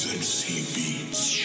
ZC Beats.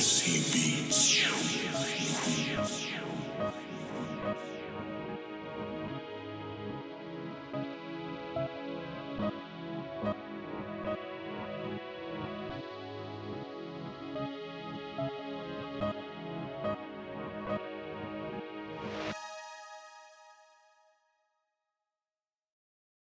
ZC Beats.